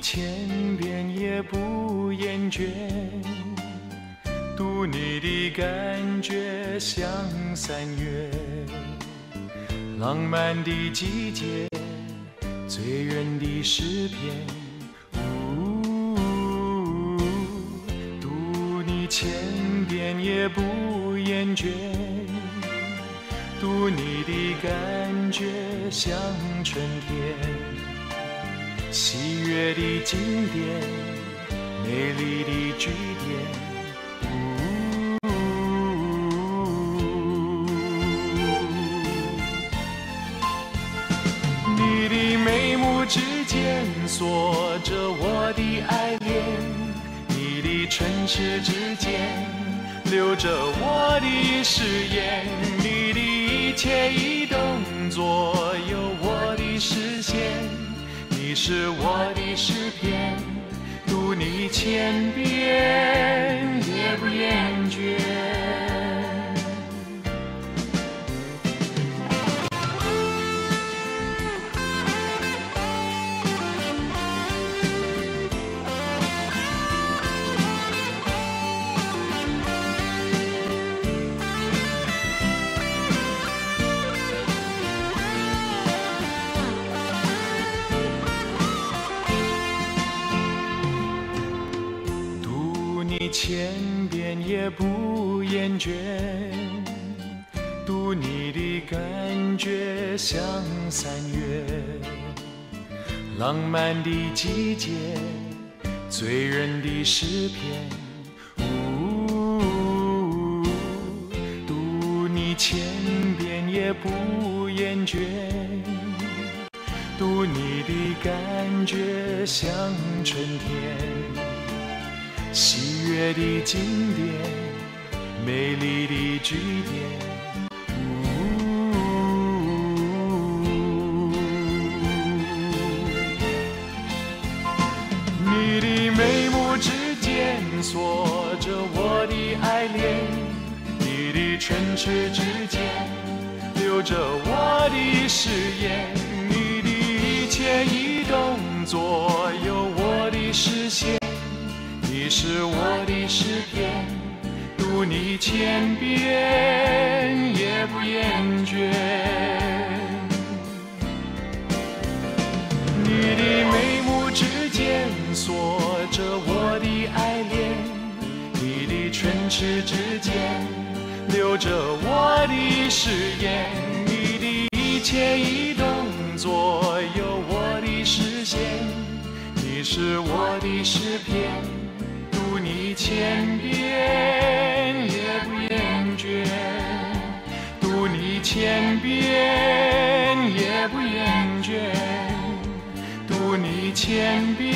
千遍也不厌倦。读你的感觉像三月，浪漫的季节，醉人的诗篇。呜，读你千遍也不厌倦。读你的感觉像春天，喜悦的经典，美丽的句点。你的眉目之间锁着我的爱恋，你的唇齿之间留着我的誓言，你的一切一动作有我的视，是我的诗篇，读你千遍。千遍也不厌倦，读你的感觉像三月，浪漫的季节，醉人的诗篇。读你千遍也不厌倦。读你的感觉像春天，月的经典，美丽的句点。你的眉目之间锁着我的爱恋，你的唇齿之间留着我的誓言，你的一切一动作，你是我的诗篇，读你千遍也不厌倦。你的眉目之间锁着我的爱恋，你的唇齿之间留着我的誓言，你的一切一动作有我的视线，你是我的诗篇，读你千遍也不厌倦，读你千遍也不厌倦。读你千遍